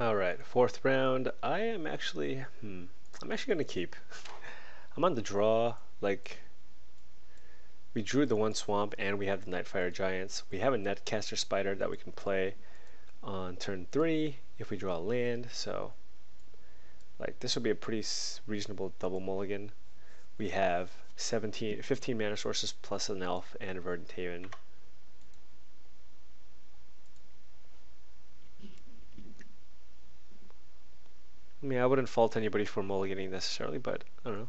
All right, fourth round. I am actually, hmm, I'm actually gonna keep. I'm on the draw. Like, we drew the one swamp and we have the Nightfire Giants. We have a Netcaster Spider that we can play on turn three if we draw a land. So, like, this would be a pretty reasonable double mulligan. We have 17, 15 mana sources plus an elf and a Verdant Haven. I mean, I wouldn't fault anybody for mulliganing necessarily, but I don't know.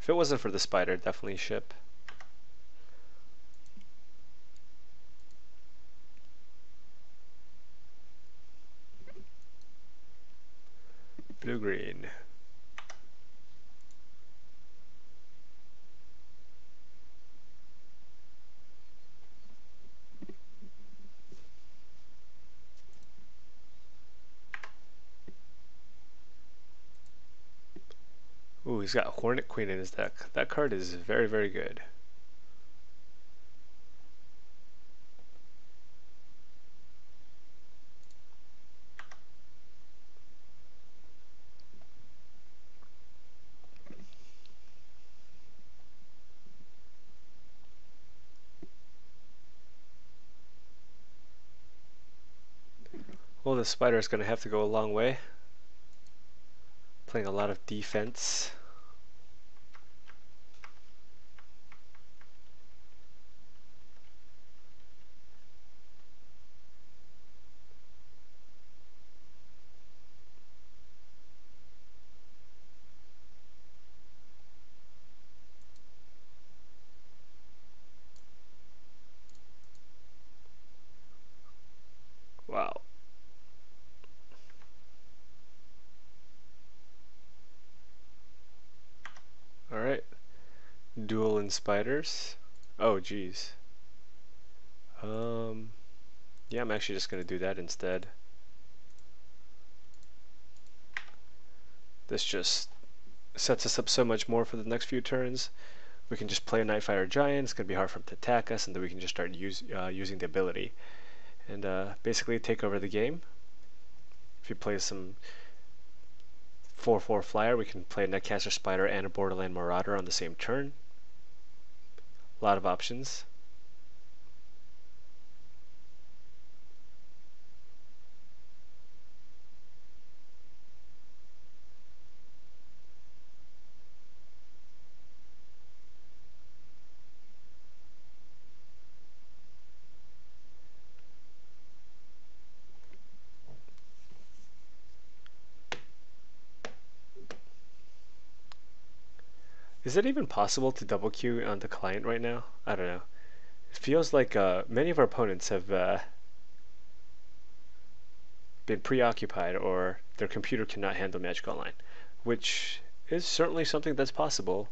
If it wasn't for the spider, definitely ship. Blue-green. He's got Hornet Queen in his deck. That card is very, very good. Well, the spider is going to have to go a long way. Playing a lot of defense. Wow. Alright. Duel in spiders. Oh, geez. Um, yeah, I'm actually just going to do that instead. This just sets us up so much more for the next few turns. We can just play a Nightfire Giant. It's going to be hard for him to attack us, and then we can just start use, uh, using the ability and uh, basically take over the game. If you play some 4-4 flyer, we can play a Netcaster Spider and a Borderland Marauder on the same turn. A lot of options. Is it even possible to double queue on the client right now? I don't know. It feels like uh, many of our opponents have uh, been preoccupied or their computer cannot handle Magic Online, which is certainly something that's possible.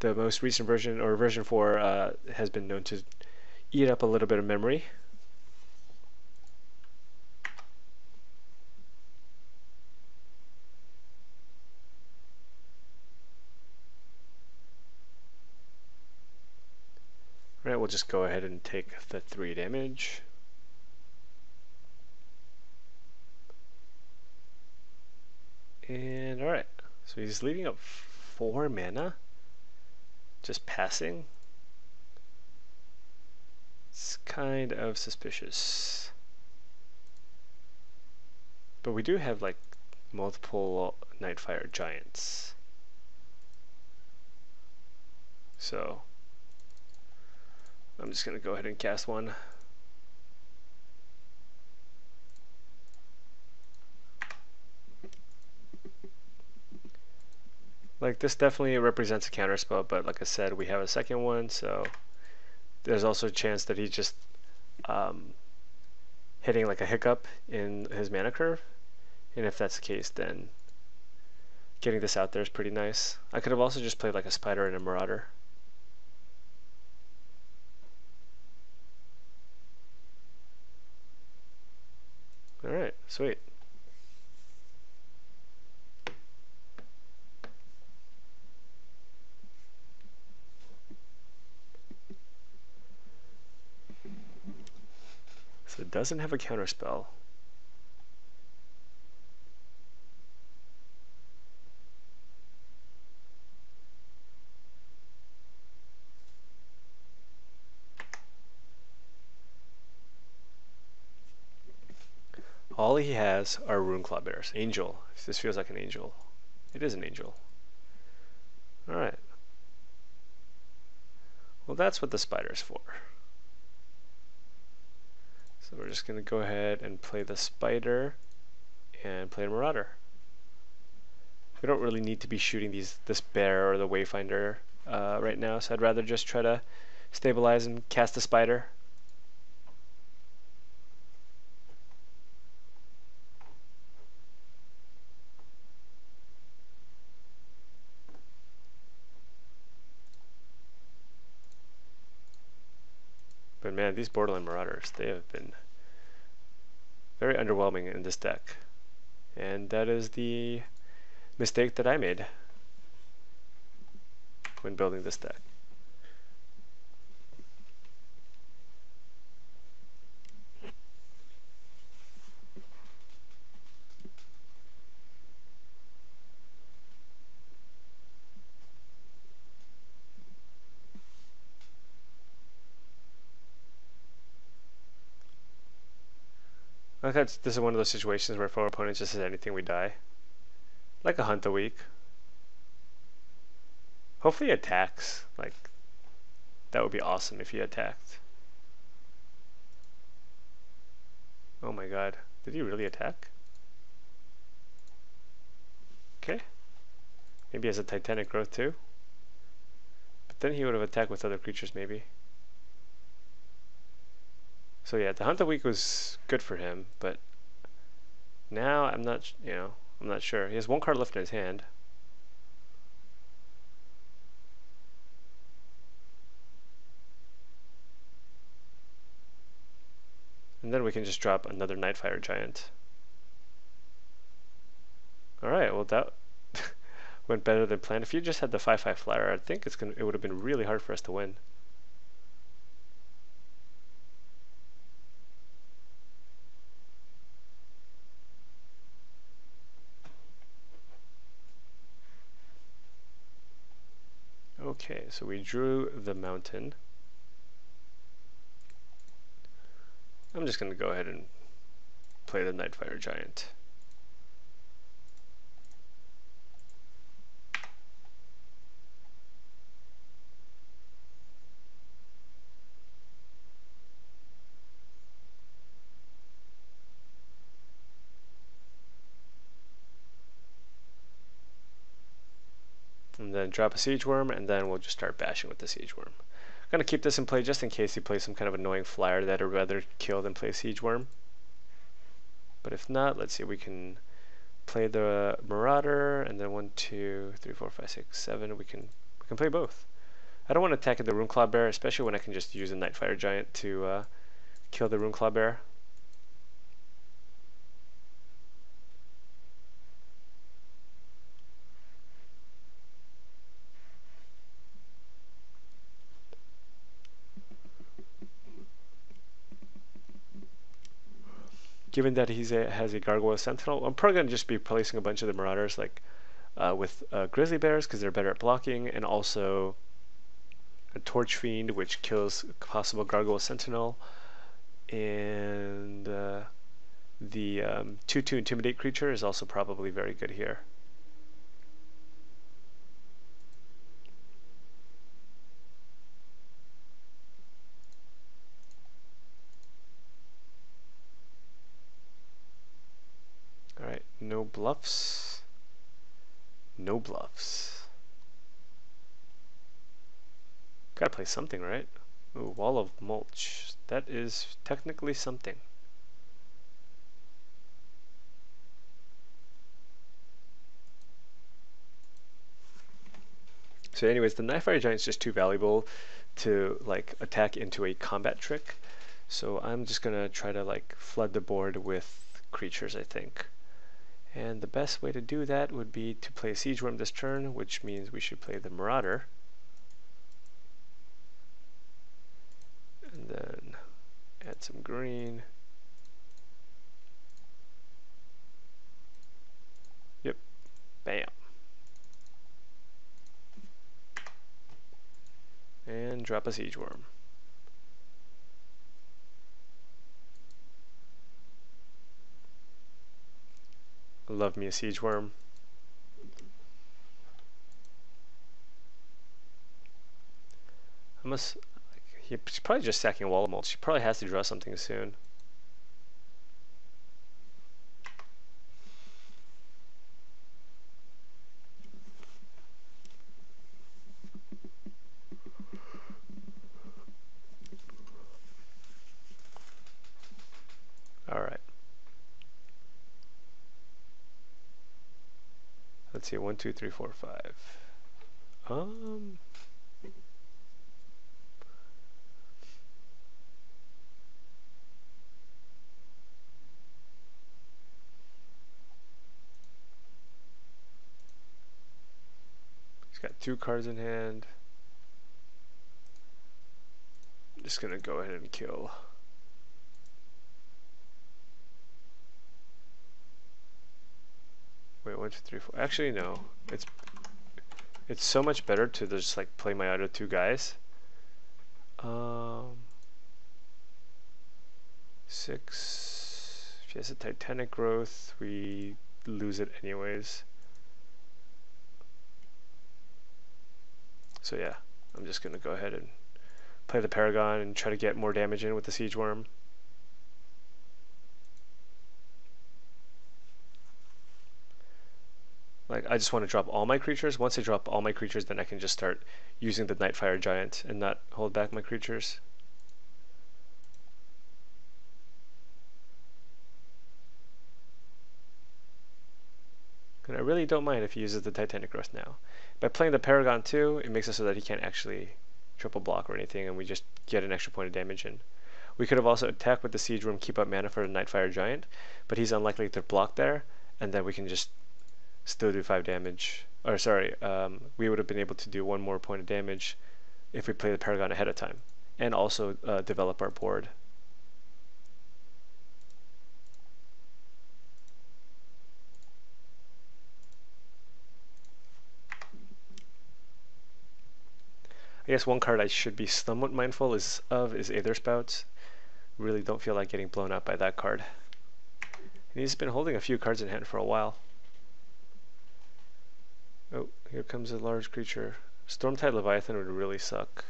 The most recent version, or version 4, uh, has been known to eat up a little bit of memory. Just go ahead and take the 3 damage. And alright, so he's leaving up 4 mana. Just passing. It's kind of suspicious. But we do have like multiple Nightfire Giants. So I'm just going to go ahead and cast one. Like this definitely represents a counter spell, but like I said, we have a second one, so there's also a chance that he's just um, hitting like a hiccup in his mana curve. And if that's the case, then getting this out there is pretty nice. I could have also just played like a spider and a marauder. Alright, sweet. So it doesn't have a counterspell. All he has are runeclaw bears. Angel. This feels like an angel. It is an angel. Alright. Well, that's what the spider's for. So we're just going to go ahead and play the spider and play a marauder. We don't really need to be shooting these this bear or the wayfinder uh, right now, so I'd rather just try to stabilize and cast the spider. But these Borderland Marauders, they have been very underwhelming in this deck. And that is the mistake that I made when building this deck. I think this is one of those situations where if our opponent just says anything, we die. Like a Hunt the Weak. Hopefully attacks. Like, that would be awesome if he attacked. Oh my god. Did he really attack? Okay. Maybe he has a titanic growth too. But then he would have attacked with other creatures maybe. So yeah, the Hunt the Weak was good for him, but now I'm not, you know, I'm not sure. He has one card left in his hand. And then we can just drop another Nightfire Giant. Alright, well that went better than planned. If you just had the 5-5 flyer, I think it's gonna it would have been really hard for us to win. Okay, so we drew the mountain. I'm just going to go ahead and play the Nightfire Giant. and drop a siege wurm, and then we'll just start bashing with the siege wurm. I'm going to keep this in play just in case he plays some kind of annoying flyer that I'd rather kill than play siege wurm. But if not, let's see, we can play the marauder, and then one, two, three, four, five, six, seven. We can we can play both. I don't want to attack the Runeclaw Bear, especially when I can just use a Nightfire Giant to uh, kill the Runeclaw Bear. Given that he has a Gargoyle Sentinel, I'm probably going to just be placing a bunch of the Marauders like uh, with uh, Grizzly Bears because they're better at blocking, and also a Torch Fiend which kills possible Gargoyle Sentinel, and uh, the 2-2 um, Intimidate creature is also probably very good here. No bluffs. No bluffs. Gotta play something, right? Ooh, wall of mulch. That is technically something. So anyways, the Nightfire Giant is just too valuable to like attack into a combat trick. So I'm just gonna try to like flood the board with creatures, I think. And the best way to do that would be to play Siege Wurm this turn, which means we should play the Marauder. And then add some green. Yep. Bam. And drop a Siege Wurm. Love me a siege wurm. I must. He's probably just sacking wall mold. She probably has to draw something soon. All right. Let's see, one, two, three, four, five. Um. He's got two cards in hand. I'm just gonna go ahead and kill. Wait, one, two, three, four. Actually, no. It's it's so much better to just like play my other two guys. Um, six. If he has a Titanic growth, we lose it anyways. So yeah, I'm just gonna go ahead and play the Paragon and try to get more damage in with the Siege Wurm. Like, I just want to drop all my creatures. Once I drop all my creatures, then I can just start using the Nightfire Giant and not hold back my creatures. And I really don't mind if he uses the Titanic Growth now. By playing the Paragon too, it makes it so that he can't actually triple block or anything, and we just get an extra point of damage in. We could have also attacked with the Siege Wurm, keep up mana for the Nightfire Giant, but he's unlikely to block there, and then we can just still do 5 damage. Or sorry, um, we would have been able to do one more point of damage if we play the Paragon ahead of time. And also uh, develop our board. I guess one card I should be somewhat mindful is of is Aether Spouts. Really don't feel like getting blown up by that card. And he's been holding a few cards in hand for a while. Here comes a large creature. Stormtide Leviathan would really suck.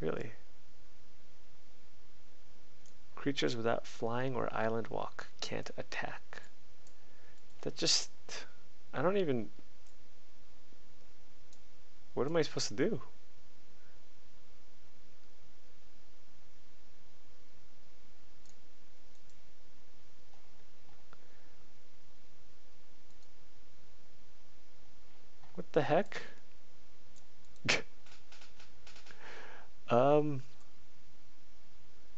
Really. Creatures without flying or island walk can't attack. That just... I don't even... What am I supposed to do? The heck? um,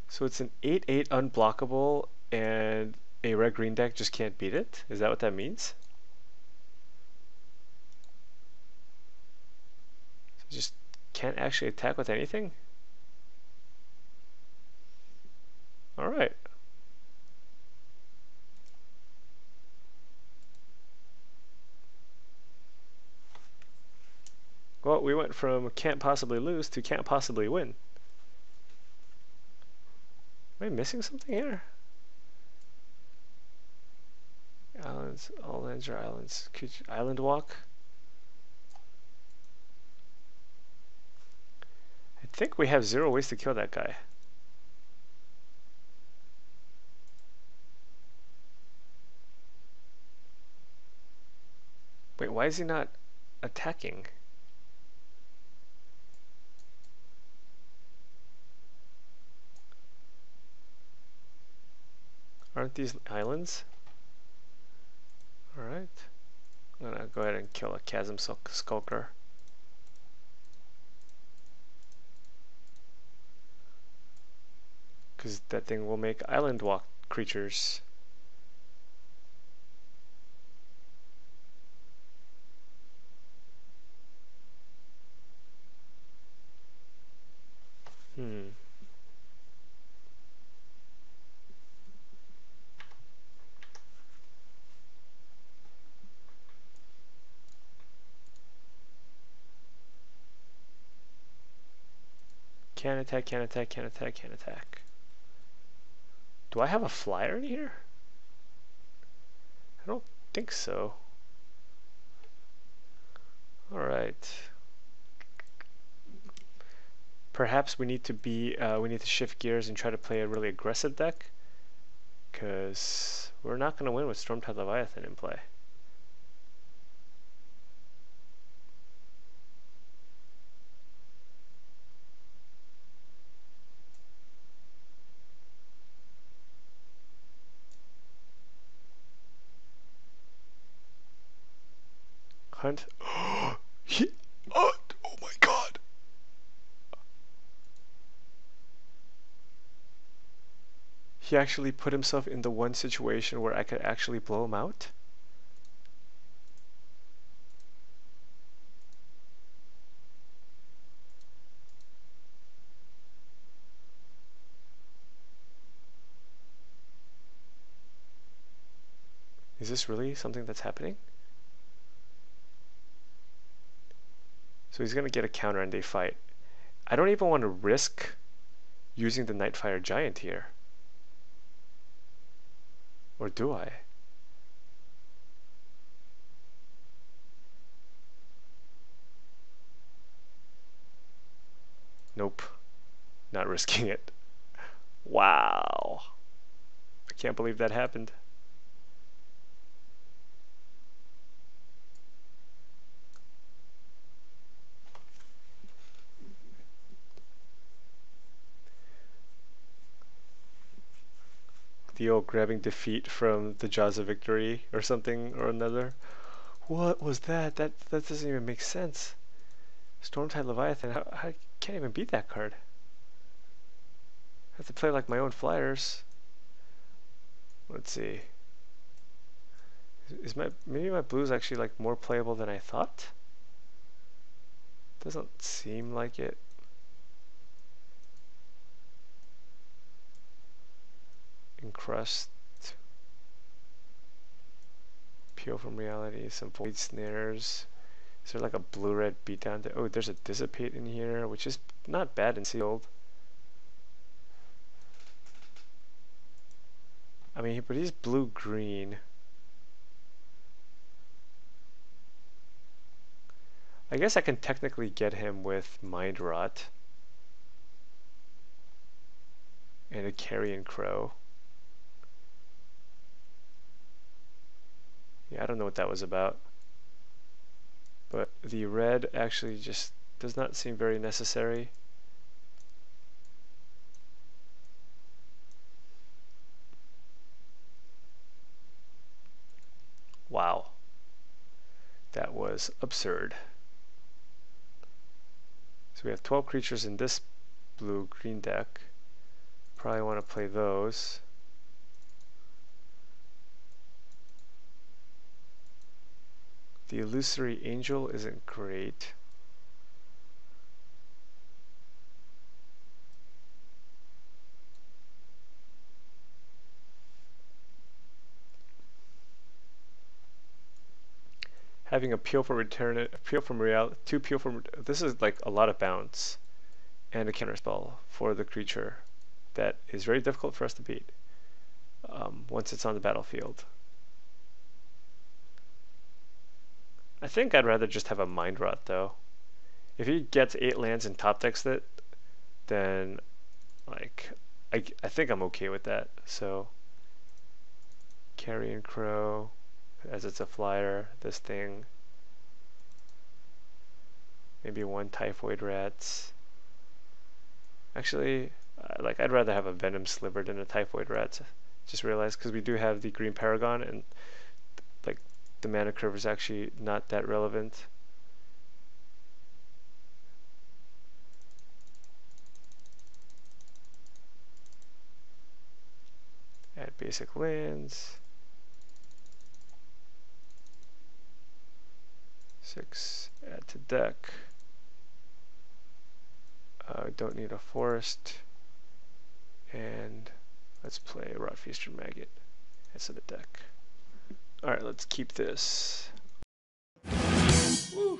so it's an 8-8 unblockable and a red-green deck just can't beat it? Is that what that means? So just can't actually attack with anything? Alright. We went from can't possibly lose to can't possibly win. Am I missing something here? Islands, all lands are islands. could Island walk? I think we have zero ways to kill that guy. Wait, why is he not attacking? Aren't these islands? Alright. I'm gonna go ahead and kill a Chasm Skulker. Because that thing will make island walk creatures. Hmm. Can attack, can attack, can attack, can attack. Do I have a flyer in here? I don't think so. Alright. Perhaps we need to be, uh, we need to shift gears and try to play a really aggressive deck. Because we're not going to win with Stormtide Leviathan in play. Hunt. he, oh, oh my god. He actually put himself in the one situation where I could actually blow him out? Is this really something that's happening? So he's going to get a counter and they fight. I don't even want to risk using the Nightfire Giant here. Or do I? Nope. Not risking it. Wow. I can't believe that happened. The old grabbing defeat from the jaws of victory or something or another. What was that? That that doesn't even make sense. Stormtide Leviathan, how, I can't even beat that card. I have to play like my own flyers. Let's see. Is my maybe my blue's actually like more playable than I thought? Doesn't seem like it. Encrust peel from reality some void snares. Is there like a blue-red beatdown oh there's a dissipate in here which is not bad and sealed. I mean but he's blue-green I guess I can technically get him with Mind Rot and a Carrion Crow Yeah, I don't know what that was about. But the red actually just does not seem very necessary. Wow. That was absurd. So we have 12 creatures in this blue-green deck. Probably want to play those. The illusory angel isn't great. Having appeal for return, appeal from reality, two appeal from, this is like a lot of bounce and a counter spell for the creature that is very difficult for us to beat um, once it's on the battlefield. I think I'd rather just have a Mind Rot though. If he gets 8 lands and top decks it, then like I, I think I'm okay with that. So Carrion Crow, as it's a flyer, this thing. Maybe one Typhoid Rats. Actually, like I'd rather have a Venom Sliver than a Typhoid Rat. Just realized because we do have the Green Paragon and the mana curve is actually not that relevant. Add basic lands. Six, add to deck. Uh, don't need a forest. And let's play Rotfeaster Maggot as to the deck. All right, let's keep this. Woo.